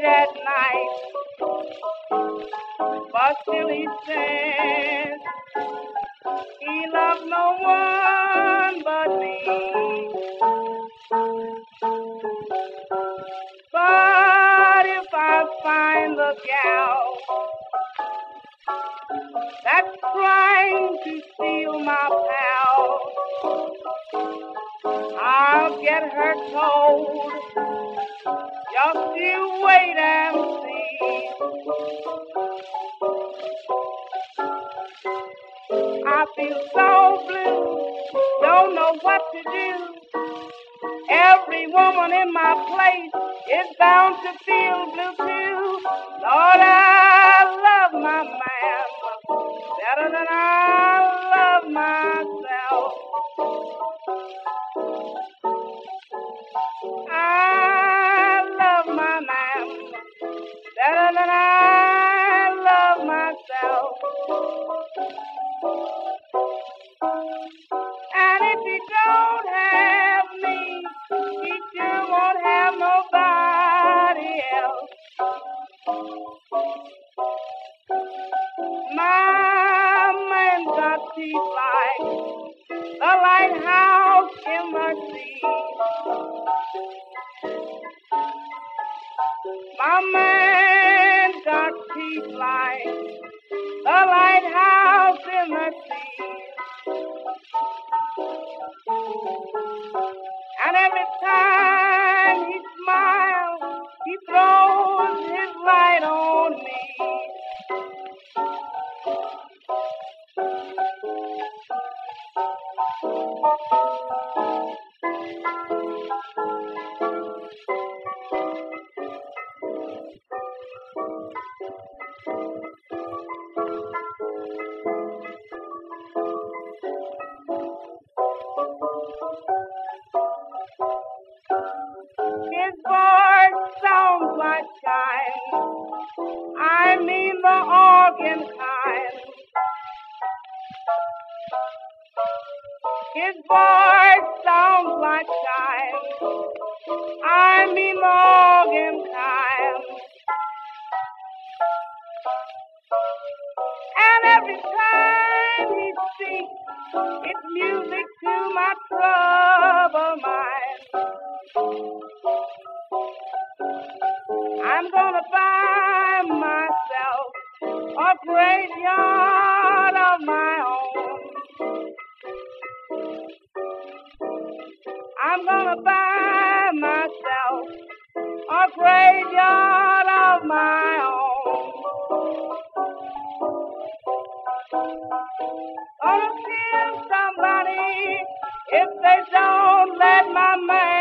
at night. But still he says he loves no one but me. But if I find the gal that's trying to steal my pal, I'll get her told. Just you wait and see. I feel so blue, don't know what to do. Every woman in my place is bound to feel blue too. Lord, teeth like the lighthouse in the sea. My man got teeth like the lighthouse in the sea. And every time he His voice sounds like chime. I mean organ kind. And every time he speaks, it's music to my troubled mind. I'm gonna buy myself a graveyard of my I'm gonna buy myself a graveyard of my own. Oh, gonna kill somebody if they don't let my man.